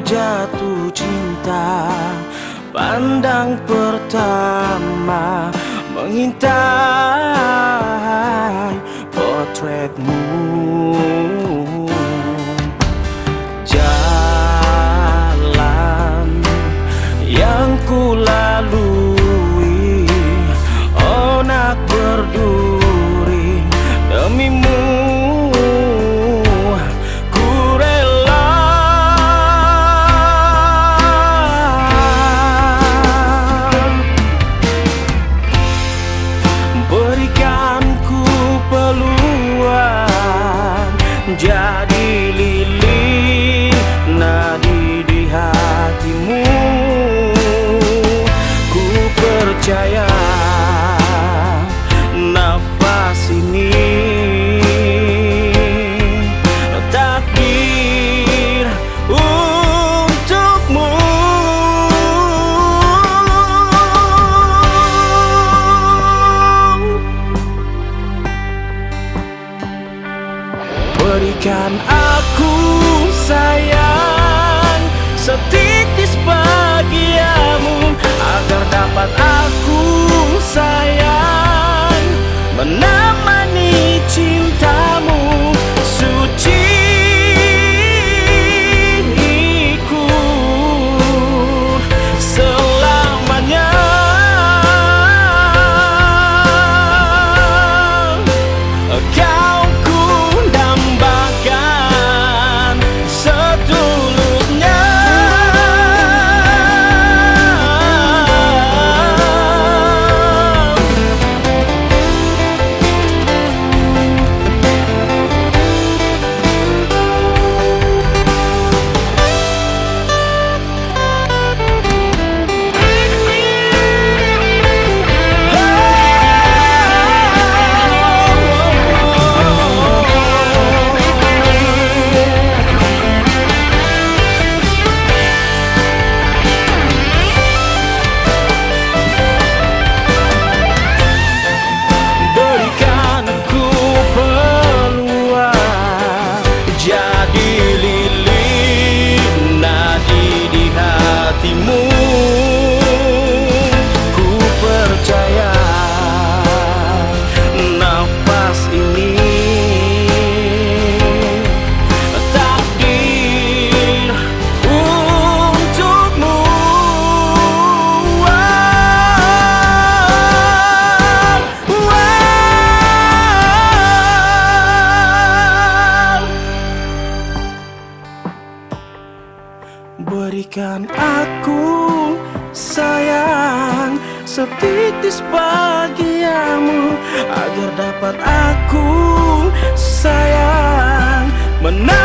jatuh cinta. Pandang pertama mengintai potretmu. Jalan yang ku Berikan aku sayang. Setitis Berikan aku sayang Setitis bagiamu Agar dapat aku sayang. Menang